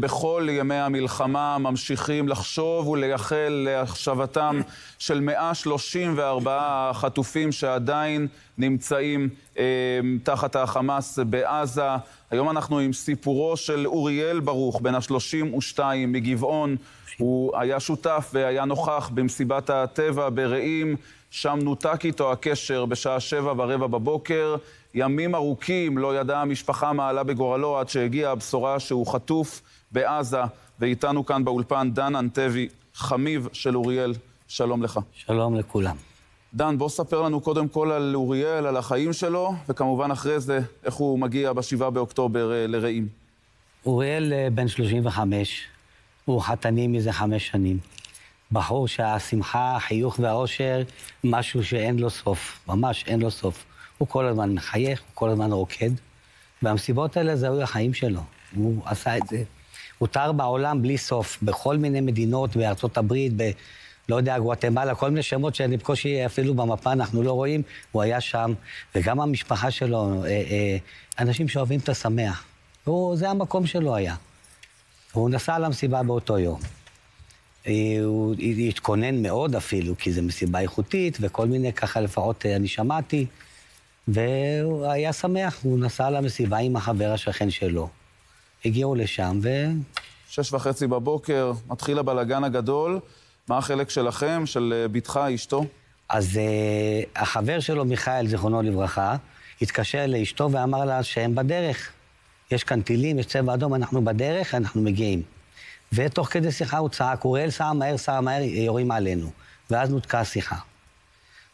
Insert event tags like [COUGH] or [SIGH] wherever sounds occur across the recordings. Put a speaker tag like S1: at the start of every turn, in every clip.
S1: בכל ימי המלחמה ממשיכים לחשוב ולייחל להשבתם של 134 חטופים שעדיין נמצאים תחת החמאס בעזה. היום אנחנו עם סיפורו של אוריאל ברוך, בן ה-32 מגבעון. הוא היה שותף והיה נוכח במסיבת הטבע ברעים, שם נותק איתו הקשר בשעה שבע ורבע בבוקר. ימים ארוכים לא ידעה המשפחה מה עלה בגורלו עד שהגיעה הבשורה שהוא חטוף בעזה, ואיתנו כאן באולפן דן אנטבי, חמיב של אוריאל. שלום לך.
S2: שלום לכולם.
S1: דן, בוא ספר לנו קודם כל על אוריאל, על החיים שלו, וכמובן אחרי זה, איך הוא מגיע בשבעה באוקטובר אה, לרעים.
S2: אוריאל אה, בן 35, הוא חתני מזה חמש שנים. בחור שהשמחה, החיוך והאושר, משהו שאין לו סוף, ממש אין לו סוף. הוא כל הזמן מחייך, הוא כל הזמן רוקד, והמסיבות האלה זהו החיים שלו. הוא עשה את זה. הוא טר בעולם בלי סוף, בכל מיני מדינות, בארצות הברית, ב... לא יודע, גואטמלה, כל מיני שמות שאני בקושי אפילו במפה אנחנו לא רואים, הוא היה שם, וגם המשפחה שלו, אה, אה, אנשים שאוהבים את השמח. הוא, זה המקום שלו היה. הוא נסע למסיבה באותו יום. אה, הוא התכונן מאוד אפילו, כי זו מסיבה איכותית, וכל מיני, ככה לפחות אני שמעתי. והוא היה שמח, הוא נסע למסיבה עם החבר השכן שלו. הגיעו לשם ו...
S1: שש וחצי בבוקר, מתחיל הבלגן הגדול. מה החלק שלכם, של אה, בתך, אשתו?
S2: אז uh, החבר שלו, מיכאל, זיכרונו לברכה, התקשר לאשתו ואמר לה שהם בדרך. יש כאן טילים, יש צבע אדום, אנחנו בדרך, אנחנו מגיעים. ותוך כדי שיחה הוא צעק, אוראל, סע מהר, סע מהר, יורים עלינו. ואז נותקה השיחה.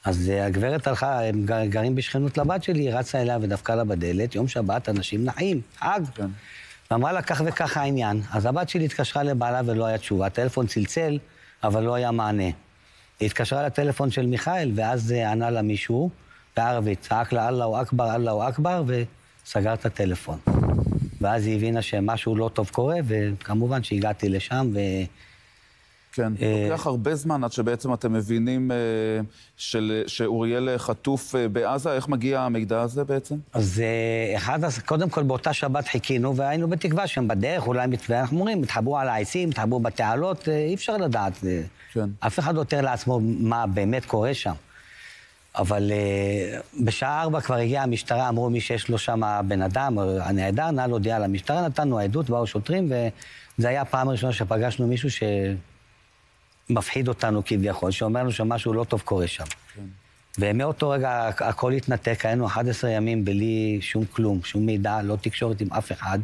S2: אז אה, הגברת הלכה, הם גרים בשכנות לבת שלי, היא רצה אליה ודפקה לה בדלת, יום שבת, אנשים נחים, חג. כן. ואמרה לה, כך וכך העניין. אז הבת שלי התקשרה לבעלה ולא היה תשובה. הטלפון צלצל, אבל לא היה מענה. היא התקשרה לטלפון של מיכאל, ואז אה, ענה לה מישהו בערבית, צעק לה אללהו אכבר, אללהו אכבר, וסגר את הטלפון. ואז היא הבינה שמשהו לא טוב קורה, וכמובן שהגעתי לשם, ו...
S1: כן, אה, לוקח הרבה זמן עד שבעצם אתם מבינים אה, של, שאוריאל חטוף אה, בעזה. איך מגיע המידע הזה בעצם?
S2: אז אחד, קודם כל באותה שבת חיכינו והיינו בתקווה שהם בדרך, אולי מתווה, אנחנו אומרים, התחברו על העצים, התחברו בתעלות, אי אפשר לדעת. כן. אף אחד לא תאר לעצמו מה באמת קורה שם. אבל uh, בשעה ארבע כבר הגיעה המשטרה, אמרו מי שיש לו שם בן אדם, הנעדר, נא להודיע למשטרה, נתנו עדות, באו שוטרים, וזה היה הפעם הראשונה שפגשנו מישהו ש... מפחיד אותנו כביכול, שאומר לנו שמשהו לא טוב קורה שם. כן. ומאותו רגע הכל התנתק, היינו 11 ימים בלי שום כלום, שום מידע, לא תקשורת עם אף אחד,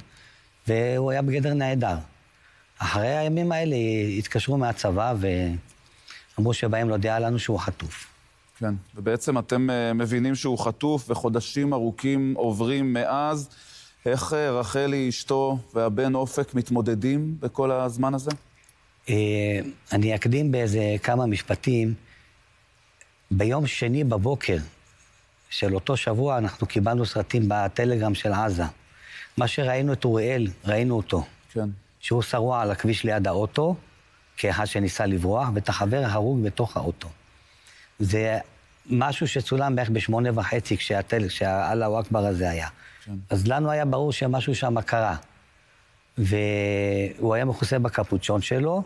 S2: והוא היה בגדר נהדר. אחרי הימים האלה התקשרו מהצבא ואמרו שבאים להודיע לנו שהוא חטוף.
S1: כן, ובעצם אתם אה, מבינים שהוא חטוף וחודשים ארוכים עוברים מאז. איך אה, רחלי, אשתו והבן אופק מתמודדים בכל הזמן הזה?
S2: אה, אני אקדים באיזה כמה משפטים. ביום שני בבוקר של אותו שבוע אנחנו קיבלנו סרטים בטלגרם של עזה. מה שראינו את אוריאל, ראינו אותו. כן. שהוא שרוע על הכביש ליד האוטו, כאחד שניסה לברוח, ואת החבר הרוג בתוך האוטו. זה משהו שצולם בערך בשמונה וחצי כשהאללהו אכבר הזה היה. כן. אז לנו היה ברור שמשהו שם קרה. והוא היה מכוסה בקפוצ'ון שלו,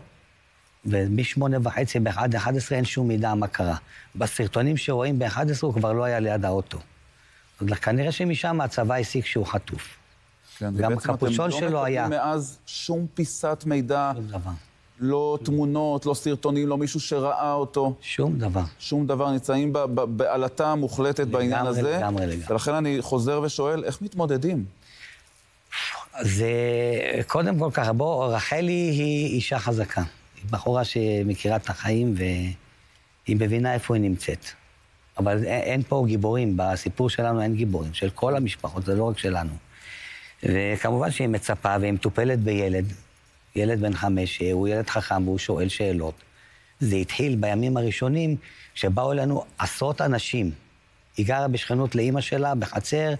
S2: ומשמונה וחצי באחד, אחד עשרה אין שום מידע מה קרה. בסרטונים שרואים באחד עשרה הוא כבר לא היה ליד האוטו. אז כנראה שמשם הצבא הסיק שהוא חטוף.
S1: כן, גם הקפוצ'ון שלו היה... ובעצם אתם לא מקבלים מאז שום פיסת מידע.
S2: שום דבר.
S1: לא תמונות, לא סרטונים, לא מישהו שראה אותו.
S2: שום דבר.
S1: שום דבר. נמצאים בעלטה מוחלטת לגמרי, בעניין הזה.
S2: לגמרי, לגמרי.
S1: ולכן אני חוזר ושואל, איך מתמודדים?
S2: זה קודם כל ככה, בוא, רחלי היא אישה חזקה. בחורה שמכירה את החיים והיא מבינה איפה היא נמצאת. אבל אין פה גיבורים, בסיפור שלנו אין גיבורים, של כל המשפחות, זה לא רק שלנו. וכמובן שהיא מצפה והיא מטופלת בילד, ילד בן חמש, הוא ילד חכם והוא שואל שאלות. זה התחיל בימים הראשונים, שבאו אלינו עשרות אנשים. היא גרה בשכנות לאימא שלה, בחצר,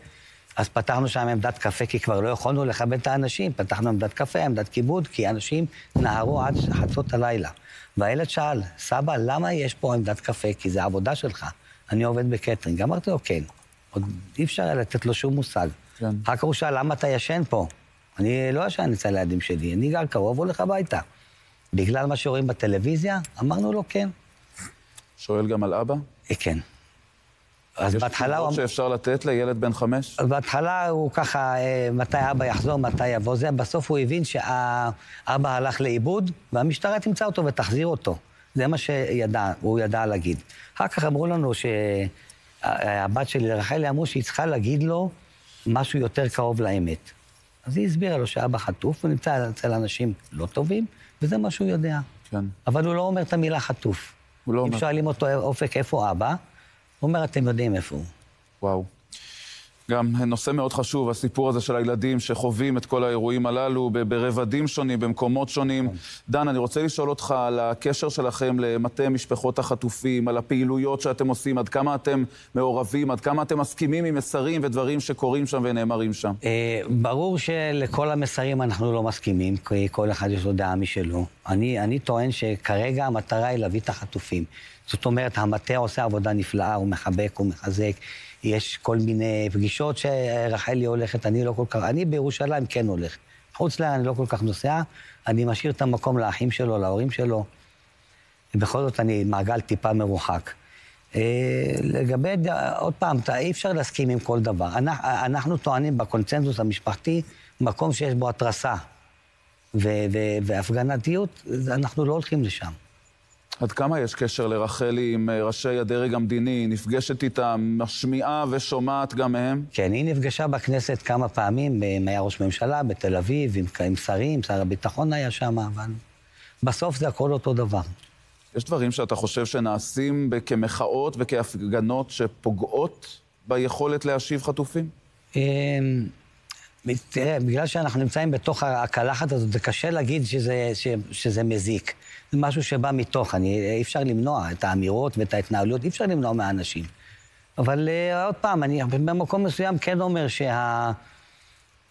S2: אז פתחנו שם עמדת קפה, כי כבר לא יכולנו לכבד את האנשים. פתחנו עמדת קפה, עמדת כיבוד, כי אנשים נהרו עד חצות הלילה. והילד שאל, סבא, למה יש פה עמדת קפה? כי זה עבודה שלך. אני עובד בקטרינג. אמרתי לו, כן. עוד אי אפשר לתת לו שום מושג. כן. אחר כך הוא שאל, למה אתה ישן פה? אני לא ישן אצל הילדים שלי, אני גר קרוב, הולך הביתה. בגלל מה שרואים בטלוויזיה? אמרנו לו כן.
S1: שואל גם על אבא?
S2: אה, כן. אז
S1: יש
S2: בהתחלה הוא...
S1: תשובות שאפשר לתת לילד בן חמש?
S2: בהתחלה הוא ככה, אה, מתי אבא יחזור, מתי יבוא זה, בסוף הוא הבין שאבא הלך לאיבוד, והמשטרה תמצא אותו ותחזיר אותו. זה מה שידע, הוא ידע להגיד. אחר כך אמרו לנו שהבת שלי, רחלי, אמרו שהיא צריכה להגיד לו משהו יותר קרוב לאמת. אז היא הסבירה לו שאבא חטוף, הוא נמצא אצל אנשים לא טובים, וזה מה שהוא יודע.
S1: כן.
S2: אבל הוא לא אומר את המילה חטוף.
S1: הוא לא
S2: אם
S1: אומר.
S2: שואלים אותו, אופק, איפה אבא? הוא אומר, אתם יודעים איפה הוא.
S1: וואו. גם נושא מאוד חשוב, הסיפור הזה של הילדים שחווים את כל האירועים הללו ברבדים שונים, במקומות שונים. דן, אני רוצה לשאול אותך על הקשר שלכם למטה משפחות החטופים, על הפעילויות שאתם עושים, עד כמה אתם מעורבים, עד כמה אתם מסכימים עם מסרים ודברים שקורים שם ונאמרים שם.
S2: אה, ברור שלכל המסרים אנחנו לא מסכימים, כי כל אחד יש לו דעה משלו. אני, אני טוען שכרגע המטרה היא להביא את החטופים. זאת אומרת, המטה עושה עבודה נפלאה, הוא מחבק, הוא מחזק. יש כל מיני פגישות שרחלי הולכת, אני לא כל כך... אני בירושלים כן הולך. חוץ לה אני לא כל כך נוסע, אני משאיר את המקום לאחים שלו, להורים שלו. בכל זאת אני מעגל טיפה מרוחק. אה, לגבי, עוד פעם, אי אפשר להסכים עם כל דבר. אנחנו, טוענים בקונצנזוס המשפחתי, מקום שיש בו התרסה והפגנתיות, אנחנו לא הולכים לשם.
S1: עד כמה יש קשר לרחלי עם אה, ראשי הדרג המדיני, נפגשת איתם, משמיעה ושומעת גם מהם?
S2: כן, היא נפגשה בכנסת כמה פעמים, אם היה ראש ממשלה בתל אביב, עם, עם שרים, שר הביטחון היה שם, אבל בסוף זה הכל אותו דבר.
S1: יש דברים שאתה חושב שנעשים כמחאות וכהפגנות שפוגעות ביכולת להשיב חטופים?
S2: תראה, בגלל שאנחנו נמצאים בתוך הקלחת הזאת, זה קשה להגיד שזה, ש, שזה מזיק. זה משהו שבא מתוך, אני, אי אפשר למנוע את האמירות ואת ההתנהלות, אי אפשר למנוע מהאנשים. אבל uh, עוד פעם, אני במקום מסוים כן אומר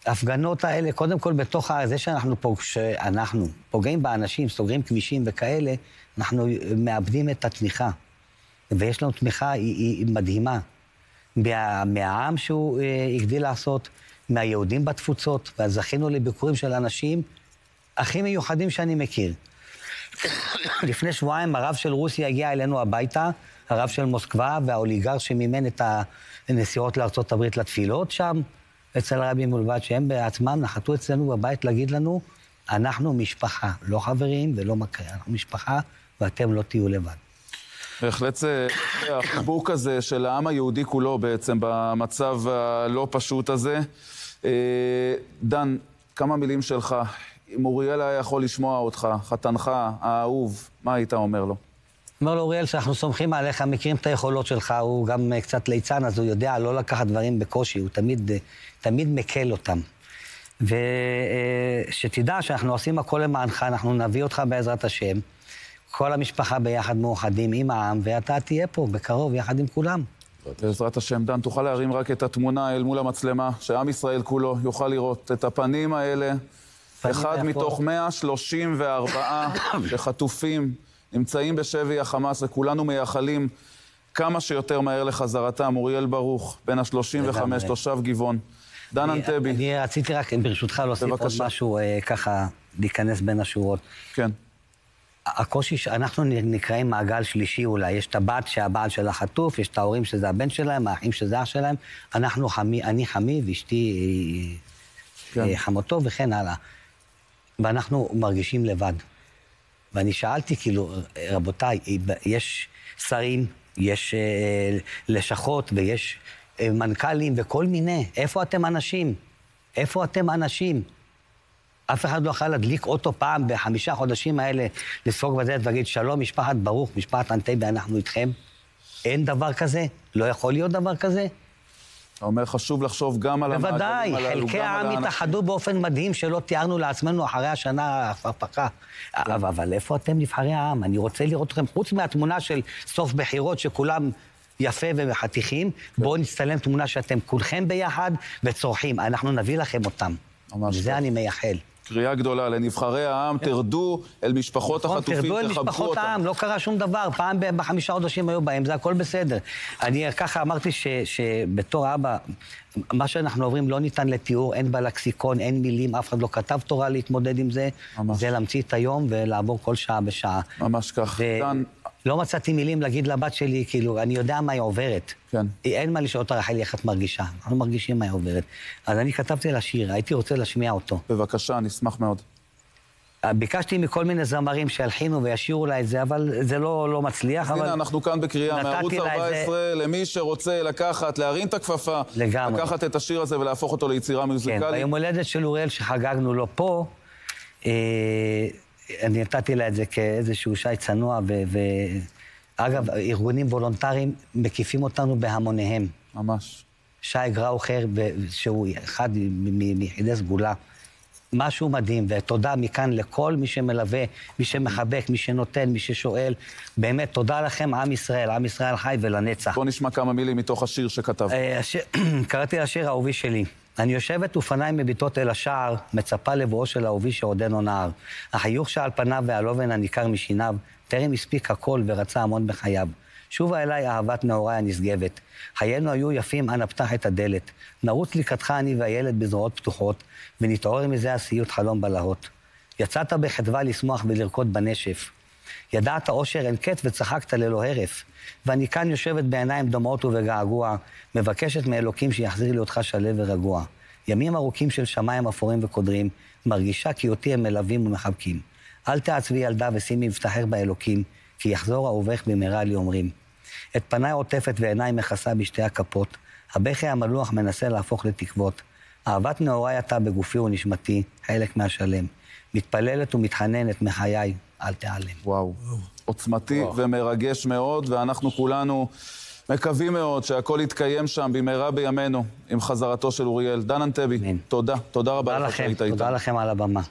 S2: שההפגנות האלה, קודם כל בתוך זה שאנחנו פוג, שאנחנו פוגעים באנשים, סוגרים כבישים וכאלה, אנחנו מאבדים את התמיכה. ויש לנו תמיכה, היא, היא מדהימה. מה, מהעם שהוא אה, הגדיל לעשות, מהיהודים בתפוצות, וזכינו לביקורים של אנשים הכי מיוחדים שאני מכיר. [COUGHS] לפני שבועיים הרב של רוסיה הגיע אלינו הביתה, הרב של מוסקבה והאוליגר שמימן את הנסיעות הברית לתפילות שם, אצל רבי מולבד, שהם בעצמם נחתו אצלנו בבית להגיד לנו, אנחנו משפחה, לא חברים ולא מכרים, אנחנו משפחה ואתם לא תהיו לבד.
S1: בהחלט זה החיבוק הזה של העם היהודי כולו בעצם במצב הלא פשוט הזה. אה, דן, כמה מילים שלך. אם אוריאל היה יכול לשמוע אותך, חתנך האהוב, מה היית אומר לו?
S2: אומר לו, אוריאל, שאנחנו סומכים עליך, מכירים את היכולות שלך, הוא גם אה, קצת ליצן, אז הוא יודע לא לקחת דברים בקושי, הוא תמיד, אה, תמיד מקל אותם. ושתדע שאנחנו עושים הכל למענך, אנחנו נביא אותך בעזרת השם. כל המשפחה ביחד מאוחדים עם העם, ואתה תהיה פה בקרוב יחד עם כולם.
S1: בעזרת השם, דן, תוכל להרים רק את התמונה אל מול המצלמה, שעם ישראל כולו יוכל לראות את הפנים האלה. אחד
S2: מאחור.
S1: מתוך 134 [COUGHS] שחטופים נמצאים בשבי החמאס, וכולנו מייחלים כמה שיותר מהר לחזרתם. אוריאל ברוך, בן ה-35,
S2: לגמרי.
S1: תושב גבעון. דן אנטבי,
S2: אני רציתי רק, ברשותך, להוסיף עוד. משהו, אה, ככה, להיכנס בין השורות.
S1: כן.
S2: הקושי שאנחנו נקראים מעגל שלישי אולי, יש את הבת שהבעל שלה חטוף, יש את ההורים שזה הבן שלהם, האחים שזה אח שלהם, אנחנו חמי, אני חמי ואשתי היא-
S1: כן.
S2: היא חמותו וכן הלאה. ואנחנו מרגישים לבד. ואני שאלתי, כאילו, רבותיי, יש שרים, יש אה, לשכות ויש אה, מנכ"לים וכל מיני, איפה אתם אנשים? איפה אתם אנשים? אף אחד לא יכול להדליק אוטו פעם בחמישה חודשים האלה, לספוג בדלת ולהגיד, שלום, משפחת ברוך, משפחת אנטבי, אנחנו איתכם. אין דבר כזה? לא יכול להיות דבר כזה?
S1: אתה אומר, חשוב לחשוב גם על המעגלים
S2: בוודאי,
S1: הללו,
S2: חלקי
S1: גם על
S2: העם
S1: האנשים.
S2: התאחדו באופן מדהים שלא תיארנו לעצמנו אחרי השנה ההפכה. אבל, אבל איפה אתם נבחרי העם? אני רוצה לראות אתכם, חוץ מהתמונה של סוף בחירות שכולם יפה וחתיכים, בואו נצטלם תמונה שאתם כולכם ביחד וצורכים, אנחנו נביא לכם אותם.
S1: ממש כך.
S2: אני מייחל.
S1: קריאה גדולה לנבחרי העם, תרדו אל משפחות
S2: נכון,
S1: החטופים,
S2: תרדו אל משפחות
S1: אותם.
S2: העם, לא קרה שום דבר. פעם בחמישה חודשים היו בהם, זה הכל בסדר. אני ככה אמרתי שבתור אבא, מה שאנחנו עוברים לא ניתן לתיאור, אין בלקסיקון, אין מילים, אף אחד לא כתב תורה להתמודד עם זה.
S1: ממש.
S2: זה להמציא את היום ולעבור כל שעה בשעה.
S1: ממש כך.
S2: ו-
S1: דן,
S2: לא מצאתי מילים להגיד לבת שלי, כאילו, אני יודע מה היא עוברת.
S1: כן.
S2: אין מה לשאול אותה, רחלי, איך את מרגישה? אנחנו מרגישים מה היא עוברת. אז אני כתבתי לה שיר, הייתי רוצה להשמיע אותו.
S1: בבקשה, נשמח מאוד.
S2: ביקשתי מכל מיני זמרים שילחינו וישירו לה את זה, אבל זה לא, לא מצליח. אבל...
S1: הנה, אנחנו כאן בקריאה מערוץ
S2: לה את זה-
S1: 14, למי שרוצה לקחת, להרים את הכפפה,
S2: לגמרי.
S1: לקחת את השיר הזה ולהפוך אותו ליצירה
S2: כן,
S1: מוזיקלית.
S2: ביום הולדת של אוריאל שחגגנו לו פה, אה, אני נתתי לה את זה כאיזשהו שי צנוע, ו... ו... אגב, ארגונים וולונטריים מקיפים אותנו בהמוניהם.
S1: ממש.
S2: שי גראוכר, שהוא אחד מיחידי סגולה. משהו מדהים, ותודה מכאן לכל מי שמלווה, מי שמחבק, מי שנותן, מי ששואל. באמת, תודה לכם, עם ישראל, עם ישראל חי ולנצח.
S1: בוא נשמע כמה מילים מתוך השיר שכתב.
S2: אה, [CLEARS THROAT] קראתי לשיר אהובי שלי. אני יושבת ופניי מביטות אל השער, מצפה לבואו של אהובי שעודנו נער. החיוך שעל פניו והלובן הניכר משיניו, טרם הספיק הכל ורצה המון בחייו. שובה אליי אהבת נעוריי הנשגבת. חיינו היו יפים, אנא פתח את הדלת. נרוץ לקראתך אני והילד בזרועות פתוחות, ונתעורר מזה הסיוט חלום בלהות. יצאת בחדווה לשמוח ולרקוד בנשף. ידעת אושר אין קץ וצחקת ללא הרף. ואני כאן יושבת בעיניים דומעות ובגעגוע, מבקשת מאלוקים שיחזיר לי אותך שלו ורגוע. ימים ארוכים של שמיים אפורים וקודרים, מרגישה כי אותי הם מלווים ומחבקים. אל תעצבי ילדה ושימי מבטחך באלוקים, כי יחזור אהובך במהרה לי אומרים. את פניי עוטפת ועיניי מכסה בשתי הכפות, הבכי המלוח מנסה להפוך לתקוות. אהבת נעוריי אתה בגופי ונשמתי, חלק מהשלם. מתפללת ומתחננת מחיי, אל תיעלם.
S1: וואו. עוצמתי ומרגש מאוד, ואנחנו כולנו מקווים מאוד שהכל יתקיים שם במהרה בימינו עם חזרתו של אוריאל. דן אנטבי. תודה. תודה רבה
S2: תודה
S1: לך שהיית
S2: תודה
S1: איתנו.
S2: לכם על הבמה.